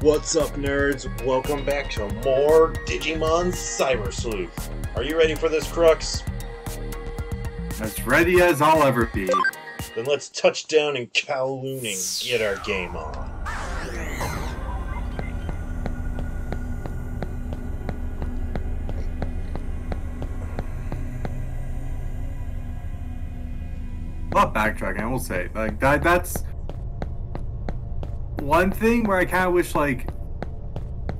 What's up, nerds? Welcome back to more Digimon Cyber Sleuth. Are you ready for this, Crux? As ready as I'll ever be. Then let's touch down in Kowloon and get our game on. Not backtracking, I will say. Like that that's one thing where I kinda wish like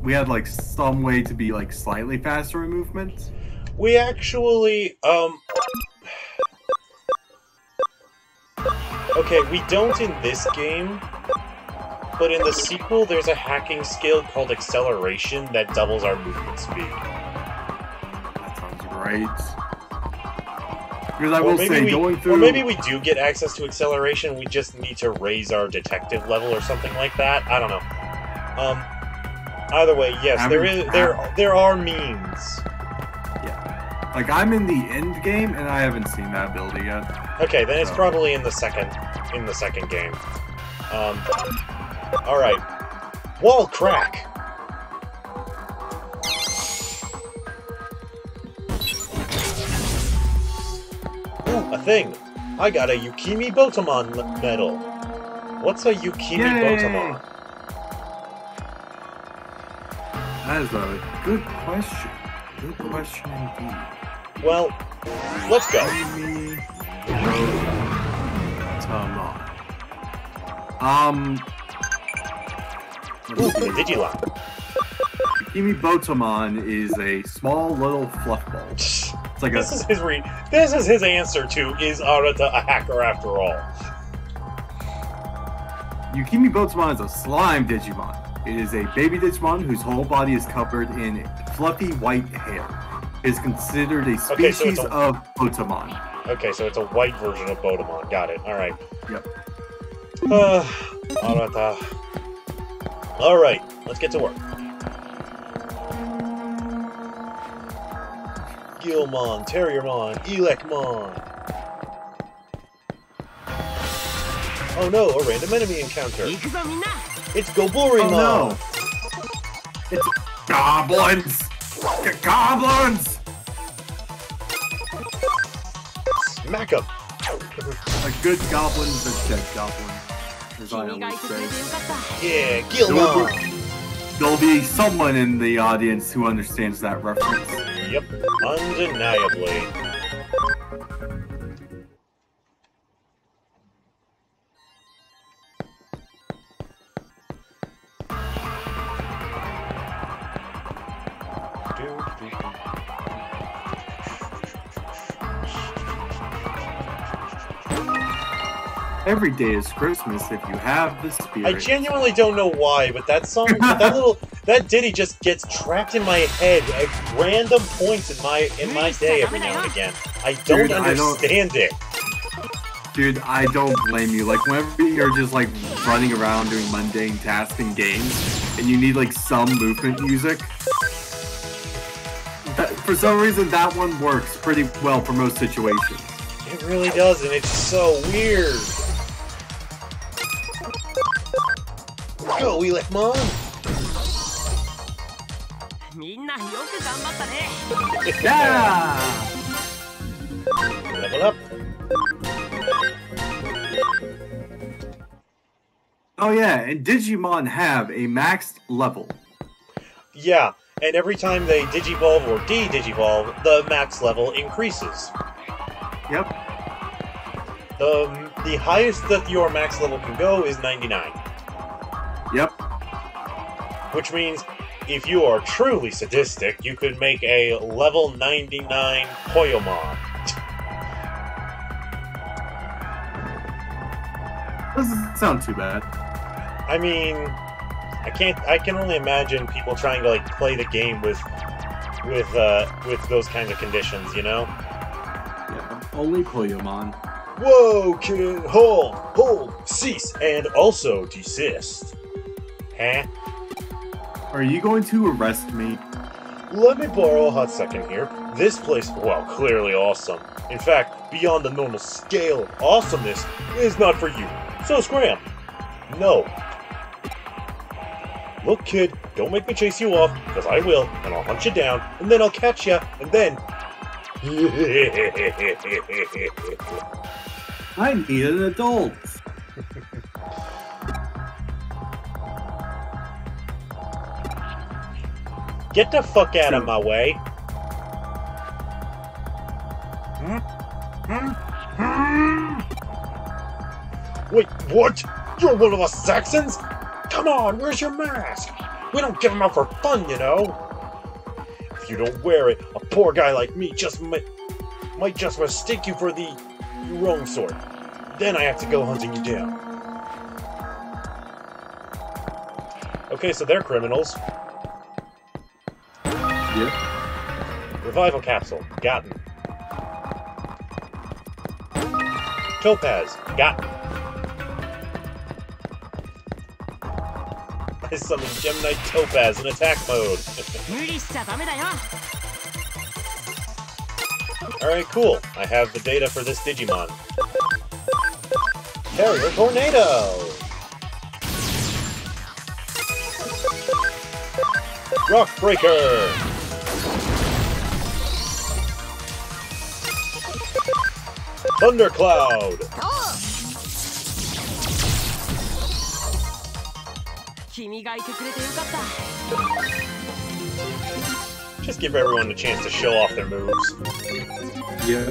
we had like some way to be like slightly faster in movement. We actually, um... Okay, we don't in this game, but in the sequel there's a hacking skill called Acceleration that doubles our movement speed. That sounds great. Because I Or will maybe, say we, going through or maybe we do get access to acceleration, we just need to raise our detective level or something like that. I don't know. Um, either way, yes, there Haven't- is there there are means. Yeah, like I'm in the end game and I haven't seen that ability yet. Okay, then it's probably in the second in the second game. Um, all right, wall crack. Ooh, a thing. I got a Yukimi Botamon medal. What's a Yukimi Yay! Botamon? That is a good question. Good question indeed. Well, let's go. Amy Tamon. Um. Ooh, a. Digilon. Kimi Botamon is a small little fluff ball. It's like This is his re- This is his answer to is Arata a hacker after all? Yukimi Botamon is a slime Digimon. It is a baby Digimon whose whole body is covered in fluffy white hair. It is considered a Okay, so species a- of Botamon. Okay, so it's a white version of Botamon. Got it. All right. Yep. Uh, Arata. All right, let's get to work. Guilmon, Terriermon, Elecmon. Oh no, a random enemy encounter. It's Goburimon. Oh no. It's goblins. Goblins. Smack up. A good goblin a dead goblin. Yeah, Guilmon. There'll be someone in the audience who understands that reference. Yep, undeniably. Every day is Christmas if you have the spirit. I genuinely don't know why, but that song, that little, that ditty just gets trapped in my head at random points in my in my day every now and again. I don't Dude, I don't- understand it. Dude, I don't blame you. Like, whenever you're just like running around doing mundane tasks in games, and you need like some movement music, that, for some reason that one works pretty well for most situations. It really does, and it's so weird. Go, Elecmon! みんなよく頑張ったね Yeah! Level up. Oh yeah, and Digimon have a maxed level. Yeah, and every time they digivolve or de-digivolve, the max level increases. Yep. The the highest that your max level can go is 99, Yep. which means if you are truly sadistic, you could make a level 99 Poyomon. Doesn't sound too bad. I mean, I can't. I can only imagine people trying to like play the game with with uh with those kinds of conditions. You know? Yeah. Only Poyomon. Whoa, kid! Hold, hold, cease, and also desist. Huh? Are you going to arrest me? Let me borrow a hot second here. This place, well, clearly awesome. In fact, beyond the normal scale of awesomeness is not for you. So scram. No. Look, kid, don't make me chase you off, because I will, and I'll hunt you down, and then I'll catch you, and then. I need an adult. Get the fuck out of my way. Wait, what? You're one of us Zaxons? Come on, where's your mask? We don't give them out for fun, you know. If you don't wear it, a poor guy like me just might, might just mistake you for the wrong sort. Then I have to go hunting you down. Okay, so they're criminals. Survival capsule, gotten. Topaz, gotten. I summoned Gemini Topaz in attack mode. Alright, cool. I have the data for this Digimon. Terrier Tornado! Rock Breaker! Thundercloud! Just give everyone a chance to show off their moves. Yeah.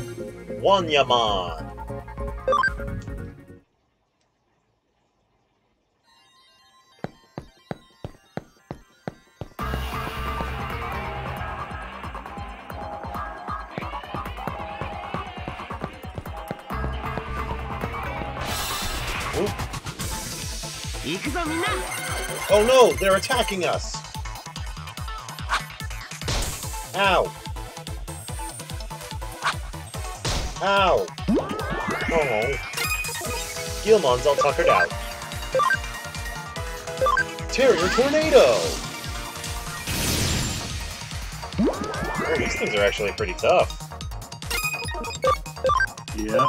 Wanyamon. Oh no, they're attacking us! Ow! Ow! Oh. Guilmon's all tuckered out. Terrier Tornado! Oh, these things are actually pretty tough. Yeah.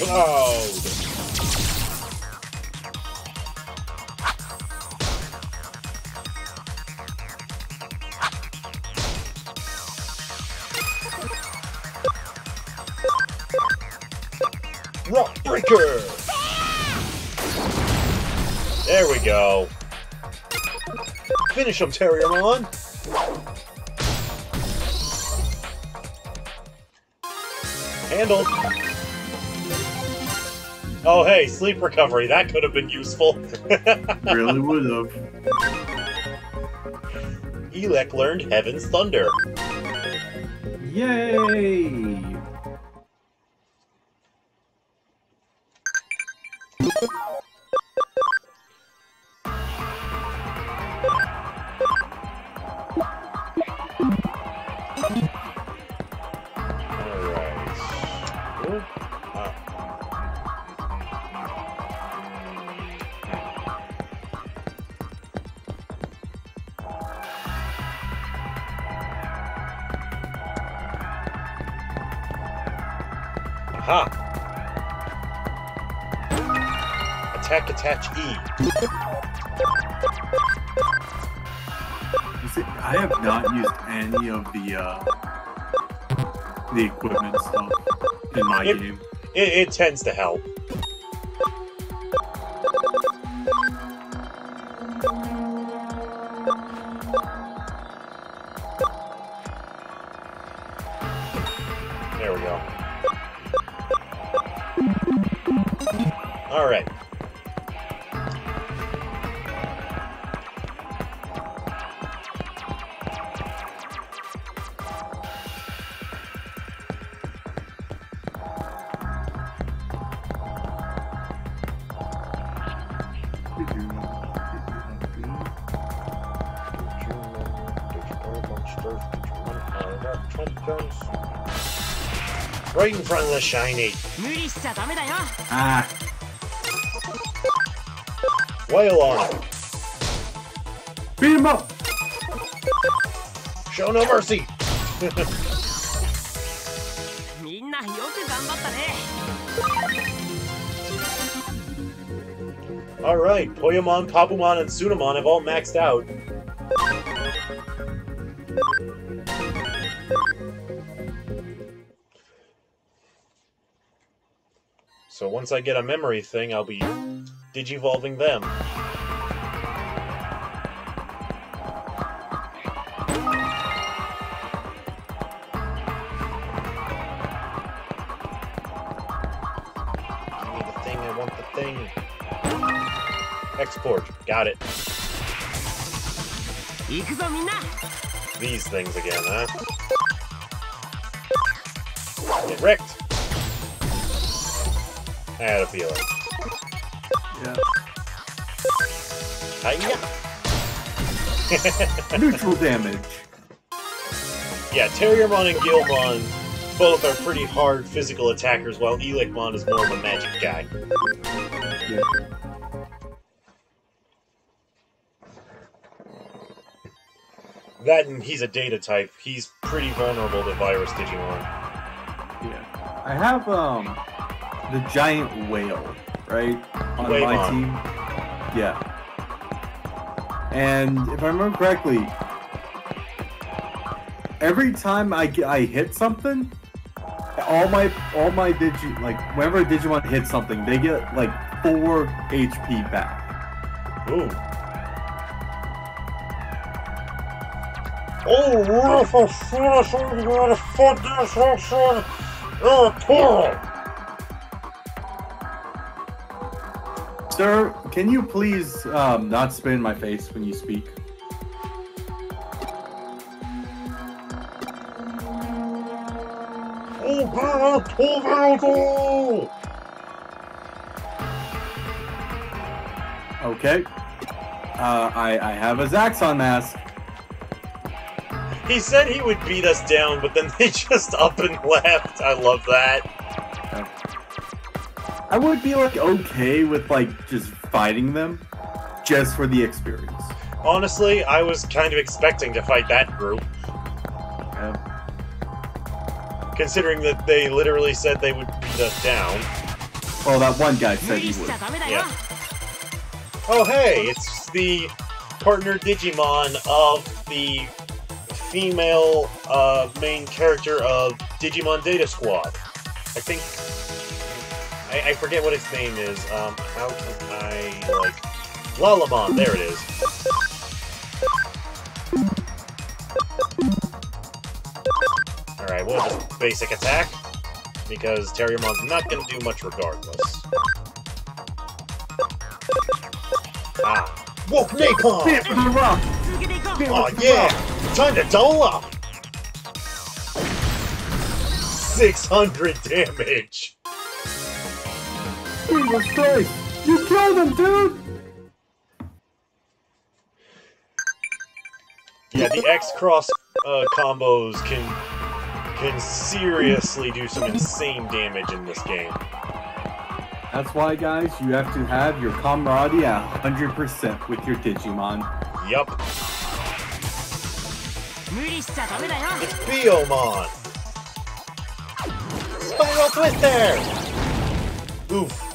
Thundercloud! Rock Breaker! There we go. Finish him, Terriermon! Handled. Oh, hey, sleep recovery. That could have been useful. Really would have. Elec learned Heaven's Thunder. Yay! Attach E. You see, I have not used any of the uh, the equipment stuff in my It- game. It, it tends to help. front of the shiny. Ah. Wail. Beat him up. Show no mercy. Alright, Poyomon, Pabumon, and Sunamon have all maxed out. once I get a memory thing, I'll be digivolving them. Export. Got it. These things again, huh? Get wrecked! I had a feeling. Yeah. Hiya! Neutral damage. Yeah, Terriermon and Guilmon both are pretty hard physical attackers, while Elecmon is more of a magic guy. Yeah. That and he's a data type. He's pretty vulnerable to Virus Digimon. Yeah. I have um the giant whale, right? On my Whamon. team. Yeah. And if I remember correctly, every time I I hit something, all my all my digi like whenever a Digimon hits something, they get like four HP back. Ooh. Oh, what a flash! What a fantastic Oh, Sir, can you please um, not spit in my face when you speak? Okay. Uh, I I have a Zaxon mask. He said he would beat us down, but then they just up and left. I love that. I would be like okay with like just fighting them just for the experience. Honestly, I was kind of expecting to fight that group. Yeah. Considering that they literally said they would beat us down. Well, that one guy said he would. Yeah. Oh, hey, it's the partner Digimon of the female uh, main character of Digimon Data Squad. I think I, I forget what its name is. Um, how can I, like... Lalamon, there it is. Alright, we'll just basic attack, because Terriermon's not going to do much regardless. Ah. Wolf Napalm! Oh yeah! Time to dole up! 600 damage! Jesus Christ! You killed him, dude! Yeah, the X cross uh, combos can can seriously do some insane damage in this game. That's why, guys, you have to have your camaraderie at 100% with your Digimon. Yup. It's Biyomon! Spiral Twister! Oof.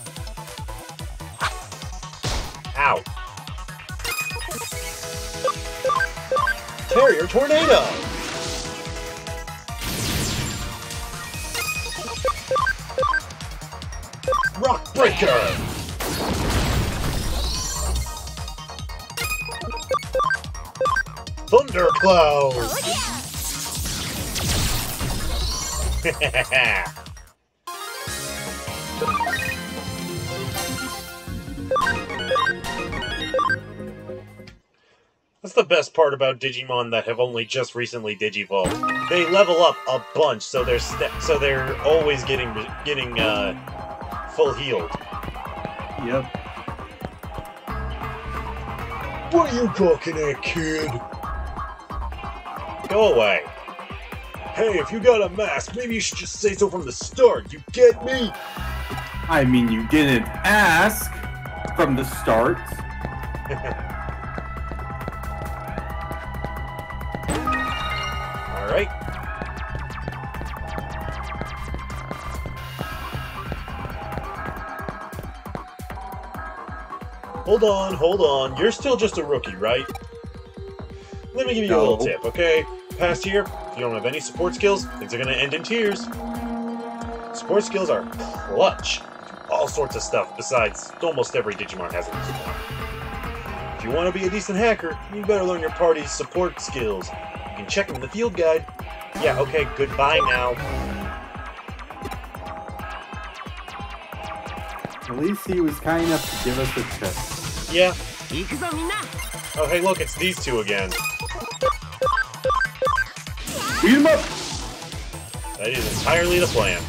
Ow. Terrier Tornado! Rock Breaker! Thunder Cloud! That's best part about Digimon that have only just recently digivolved. They level up a bunch, so they're so they're always getting getting uh, full healed. Yep. What are you talking at, kid? Go away. Hey, if you got a mask, maybe you should just say so from the start. You get me? I mean, you didn't ask from the start. Hold on, hold on. You're still just a rookie, right? Let me give you a little tip, okay? Past here, if you don't have any support skills, things are gonna end in tears. Support skills are clutch. All sorts of stuff besides almost every Digimon has this. If you want to be a decent hacker, you better learn your party's support skills. You can check them in the field guide. Yeah, okay, goodbye now. At least he was kind enough to give us a tip. Yeah. Oh, hey, look, it's these two again. Beat them up! That is entirely the plan.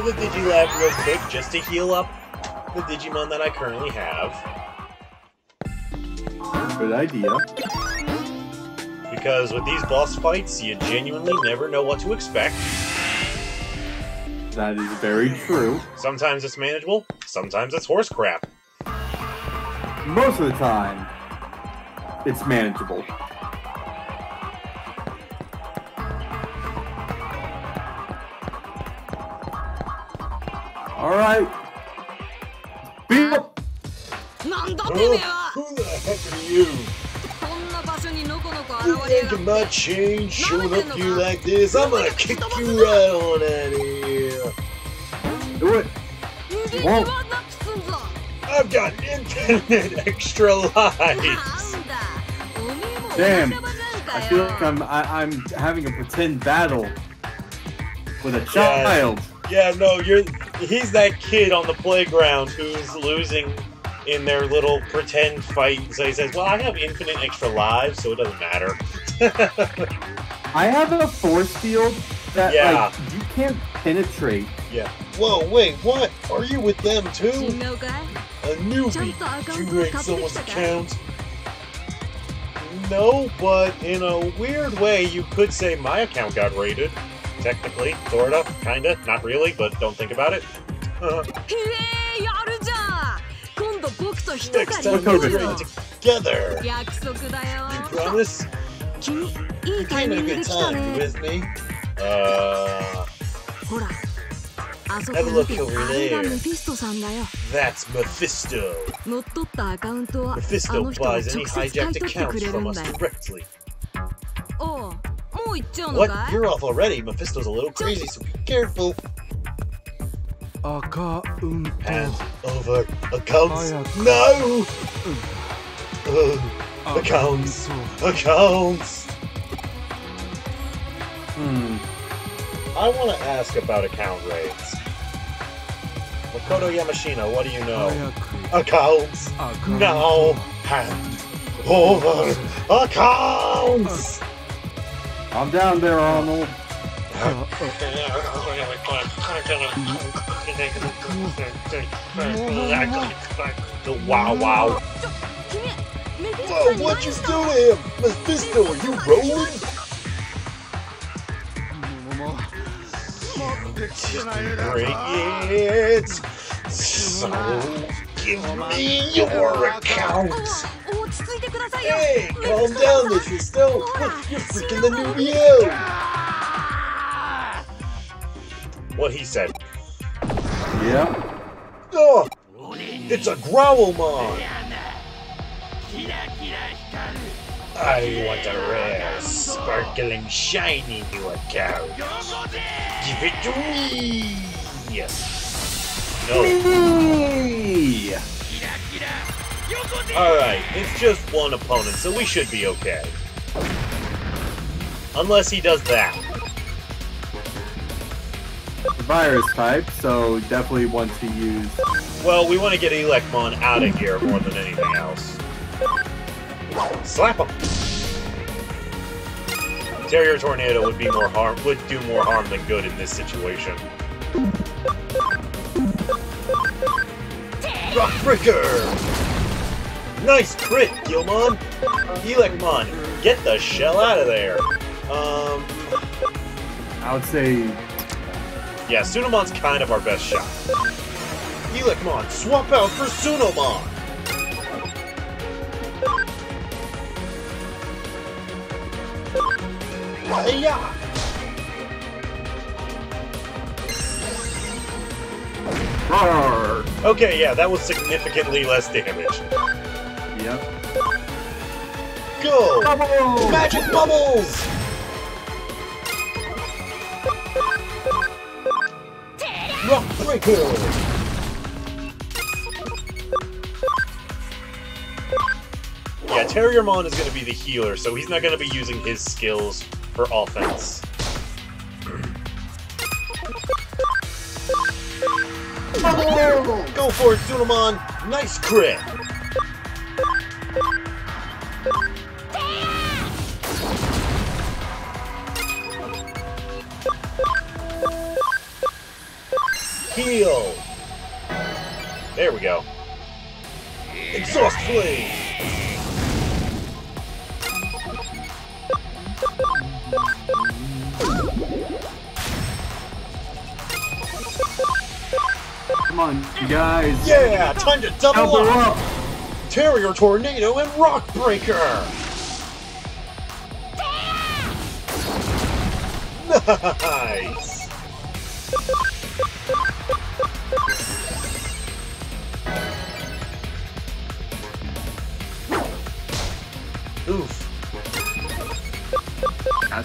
Now let's go into the Digilab real quick just to heal up the Digimon that I currently have. Good idea. Because with these boss fights, you genuinely never know what to expect. That is very true. Sometimes it's manageable, sometimes it's horse crap. Most of the time, it's manageable. up. Oh, who the heck are you? You think my chain up you like this? I'm gonna kick you right on out of here. Do it. Whoa. I've got infinite extra lives. Damn. I feel like I'm I, am i am having a pretend battle with a child. Yeah, yeah no, you're he's that kid on the playground who's losing in their little pretend fight. So he says, "Well, I have infinite extra lives, so it doesn't matter." I have a force field that yeah. like you can't penetrate. Yeah. Whoa, wait, what? Are you with them too? A newbie. You break someone's account. No, but in a weird way, you could say my account got raided technically, sorta, kinda, not really, but don't think about it. Next time we're going together! You promise? I'm a good time, with me? Uh... Have a look over there. That's Mephisto. Mephisto buys any hijacked from us directly. What? You're off already. Mephisto's a little crazy, so be careful. Over accounts. No! Uh, accounts. Accounts. Hmm. I want to ask about account rates. Makoto Yamashina, what do you know? Accounts. Now hand over accounts. I'm down there, Arnold. the wow wow. Whoa, what you do to him? Mephisto, are you rolling? Bring it! So, give me your account! Hey, calm down, Mephisto. Look, you're freaking the new Rio. What he said. Yeah. Oh, it's a Growlmon. I want a rare, sparkling, shiny new account. Give it to me. Yes. No. Alright, it's just one opponent, so we should be okay. Unless he does that. Virus type, so definitely want to use. Well, we want to get Elecmon out of here more than anything else. Slap him! Terrier Tornado would be more harm would do more harm than good in this situation. Rock Breaker! Nice crit, Guilmon! Elecmon, get the shell out of there! Um, I would say yeah, Sunomon's kind of our best shot. Elecmon, swap out for Sunomon! Hiya! Okay, yeah, that was significantly less damage. Yep. Go! Bubble! Magic bubbles! Rock breaker! Yeah, Terriermon is going to be the healer, so he's not going to be using his skills for offense. Go for it, Sunamon! Nice crit! Heal! There we go. Exhaust flame! Come on, you guys. Yeah! Time to double Double up! up. Terrier Tornado and Rock Breaker!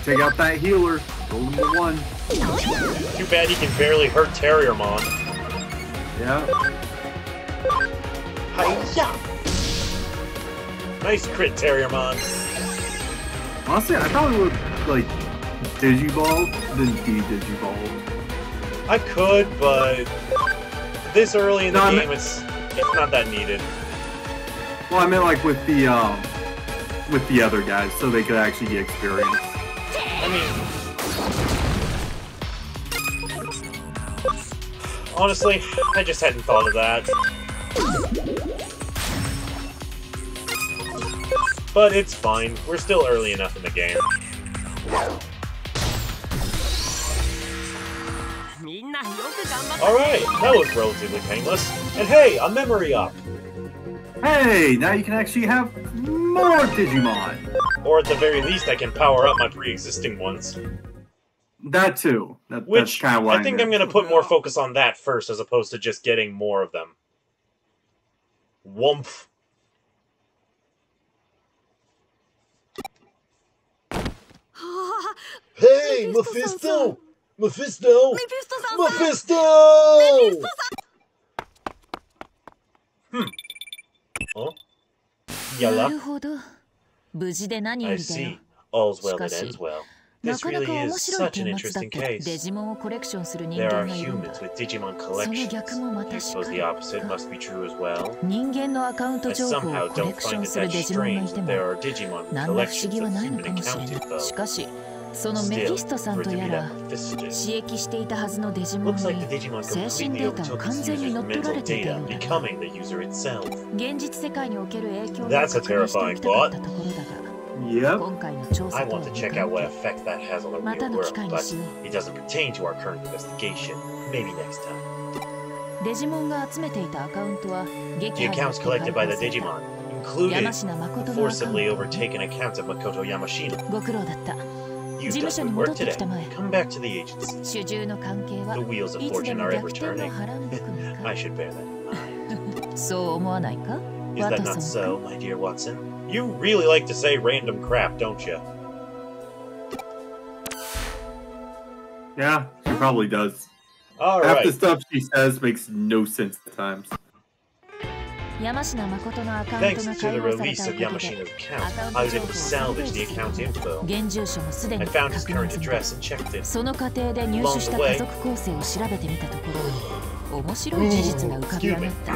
Take out that healer. Go number one. Too bad he can barely hurt Terriermon. Yeah. Hiya! Nice crit, Terriermon. Honestly, I probably would like Digivolve then de-Digivolve. I could, but this early in the No, I game, it's it's not that needed. Well, I meant like with the um with the other guys, so they could actually get experience. I mean... Honestly, I just hadn't thought of that. But it's fine, we're still early enough in the game. Alright, that was relatively painless. And hey, a memory up! Hey, now you can actually have more Digimon! Or at the very least, I can power up my pre-existing ones. That too. That, Which that's I think I'm going to put more focus on that first, as opposed to just getting more of them. Wumph. hey, Mephisto! Mephisto! Mephisto! Hmm. Oh. Yalla. 無事で何よりだよ。Well、しかし、なかなか面白い点末だって、デジモンをコレクションする人間がいるんだ。その逆もまたしか、人間のアカウント情報をコレクションするデジモンがいても、何の不思議はないのかもしれない。しかし、そのメフィストさんとやら、刺激していたはずのデジモンに精神データを完全に乗っ取られていたようだ。現実世界における影響が確認していきたかったところだが、今回の調査とは無関係。またの機会にしよう。デジモンが集めていたアカウントは激発されていました。山下誠のアカウント、ご苦労だった。you've done good work today. Come back to the agency. The wheels of fortune are ever turning. I should bear that in mind. Is that not so, my dear Watson? You really like to say random crap, don't you? Yeah, she probably does. All Half right. the stuff she says makes no sense at times. 山科誠のアカウント Thanks が to 解 the 放され release たお of かげで Yamashina's account, I was able to salvage the account info. 現住所もすで I に found 確 his 認 current 済み address and checked it. その過程で入手した家族構成を調べてみたところ面白い事実が浮かび上がった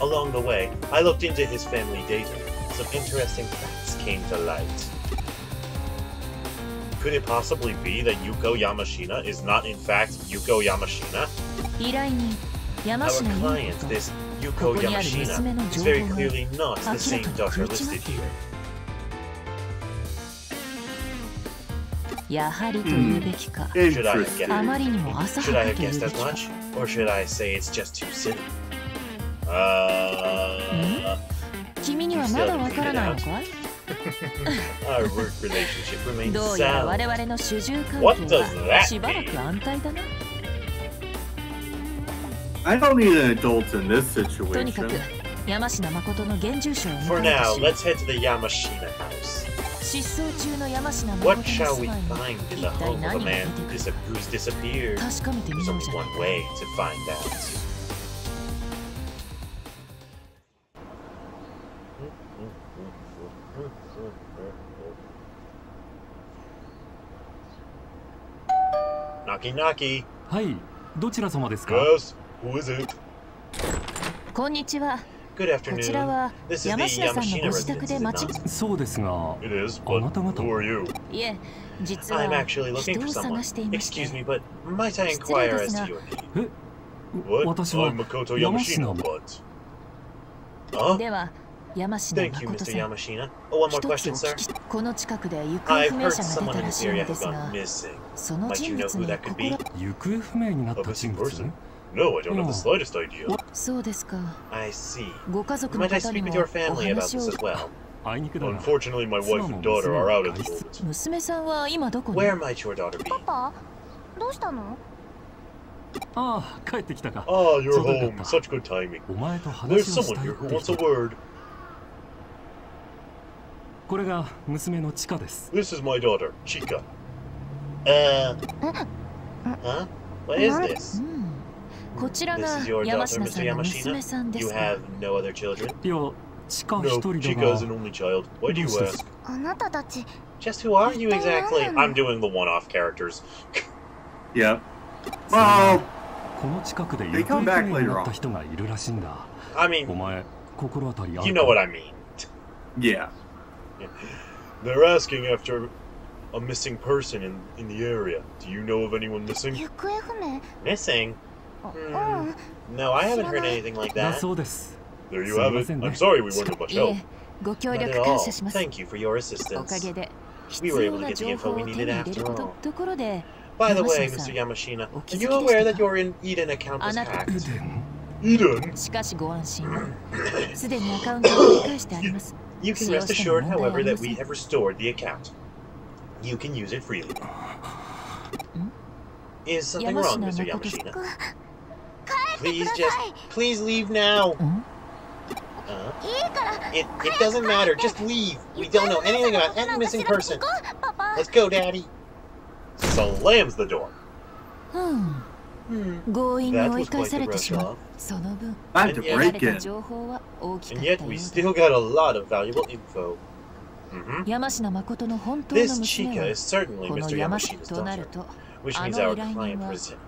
Along the way, I looked into his family data. Some interesting facts came to light. Could it possibly be that Yuko Yamashina is not in fact Yuko Yamashina? Our client, this Yuko ここにある Yamashina 娘の is 情 very 報が clearly not the 明 same らかに daughter 食い違っ listed てい here. るやはりと言うべきか. Ah? あまりにも浅 Should は I かと言うべきか much? Or should I say it's just too silly? Uh, 君にはまだわからないのかい our work relationship remains どうやら sound. 我々の主従関 What 係 does は that しばらく安泰だな I don't need an adult in this とにか situation. く山科誠の現住所を For 迎え now, た let's head to the Yamashina house. 失踪中の山科 What 誠の shall 住 we まいに find in 一 the 体 home of 何 a が出 man てくる dis- who's disappeared? 確かめてみ There's ようじ only ゃない one way to find out. Knocky knocky. はいどちら様ですか Yes, Who is it? こんにちは。こちらは山下さんのご自宅で待ちそうですが、is, あなた方いえ、実は人を探していまし。失礼ですが、え、私は山下では、山下誠さん、一つお聞きこの近くで行方不明者が出たらしいのですが、その人物に心行方不明になった人物？No, I don't have the slightest idea. そうですか I see. ご家族の Might I 方に speak も with your お family about 話 this を as well? あいにくだが Unfortunately, my wife and daughter are out at the moment. 娘さんは今どこに Where might your daughter be? パどうしたのああ帰ってきたか Ah, you're そうだった。 home. Such good timing. お前と There's 話をし someone たい here っ who て wants a 人 word. これが娘のチカです This is my daughter, Chica. Uh. Huh? What is う this? んこちら This が is your 山 daughter, 科さん Mr. の娘さんで Yamashina? す You か have no other children? いやチカ No, 一人 Chica だ is an が only child. Why do you どうして ask? あなたたち Just who are you exactly? I'm doing the one-off characters. Yep. Well, この近くで They 行方 come 不 back 明に later なっ on. た人がいるらしいんだ I お mean, 前心当たりある you か know what I mean. yeah. They're asking after a missing person in, in the area. Do you know of anyone missing? 行方不明 Missing? Hmm. No, I haven't heard anything like that. There you have it. I'm sorry we weren't of much help. Not at all. Thank you for your assistance. We were able to get the info we needed after all. By the way, Mr. Yamashina, are you aware that your Eden account was hacked? Eden? you, you can rest assured, however, that we have restored the account. You can use it freely. Is something wrong, Mr. Yamashina? Please just, please leave now. Uh, it, it doesn't matter. Just leave. We don't know anything about any missing person. Let's go, Daddy. Slams the door. Hmm. That was quite the rush off. Time to break it. And yet we still got a lot of valuable info. Mm -hmm. This Chika is certainly Mr. Yamashina's daughter. which means our client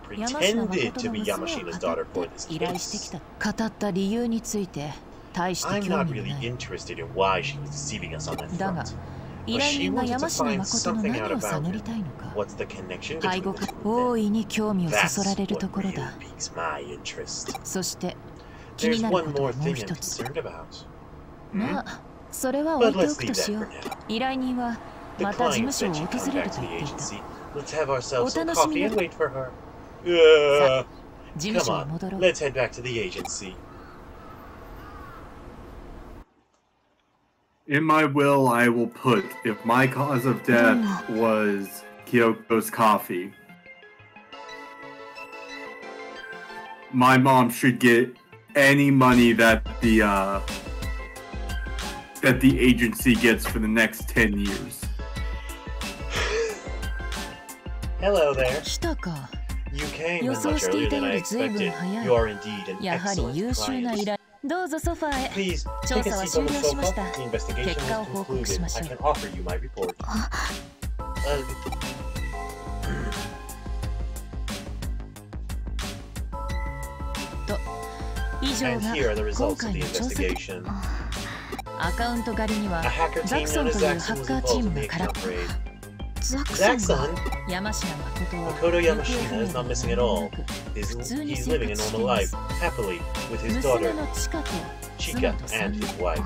pretended to be Yamashima's daughter for this case. 語った理由について大して興味ない。I'm not really interested in why she was deceiving us on that front. だが依頼人が山島誠の何を探りたいのか介護家大いに興味をそそられるところだそして気になることはもう一つまあそれは置いておくとしよう依頼人はまた事務所を訪れると言っていた Let's have ourselves some coffee and wait for her. Uh, come on, let's head back to the agency. In my will, I will put if my cause of death was Kyoko's coffee, my mom should get any money that the uh, that the agency gets for the next ten years. Hello there. 来たか You came in 予 much 想してい earlier た than よ I り随分 expected. 早い You are indeed an やはり excellent 優秀な依 client. 頼どうぞソファーへ Please 調 take 査 a は seat 終 on the 了しました sofa. The investigation 結果を is 報告し concluded. まし I ょう can offer you my report. Uh, 以上 and が here are the 今 results of 回 the の調査 investigation. アカウント狩りには A hacker ザ team クソ known ン as という Zaxxon ハッ was カーチー involved ム in が the 絡 account Zaxon, Makoto Yamashina is not missing at all. He's, he's living a normal life, happily, with his daughter, Chika, and his wife.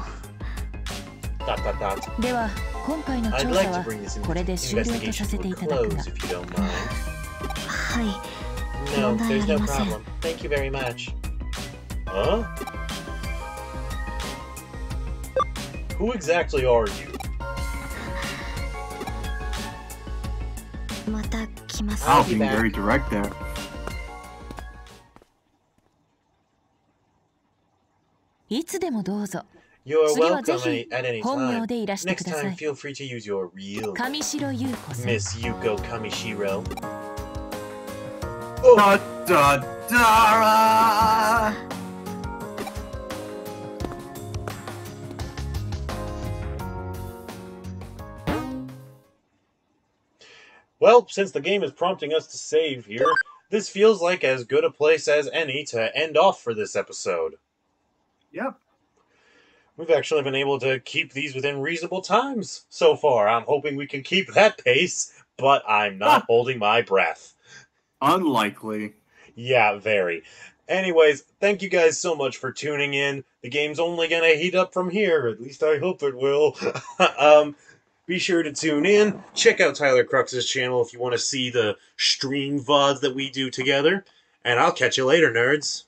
Dot, dot, dot. I'd like to bring this investigation to a close, if you don't mind. No, there's no problem. Thank you very much. Huh? Who exactly are you? Wow, being very direct there. You're welcome at any time. Next time, feel free to use your real name. Miss Yuko Kamishiro. Oh. Da, da, da, Well, since the game is prompting us to save here, this feels like as good a place as any to end off for this episode. Yep. We've actually been able to keep these within reasonable times so far. I'm hoping we can keep that pace, but I'm not holding my breath. Unlikely. Yeah, very. Anyways, thank you guys so much for tuning in. The game's only gonna heat up from here. At least I hope it will. um, be sure to tune in. Check out Tyler Crux's channel if you want to see the stream VODs that we do together. And I'll catch you later, nerds.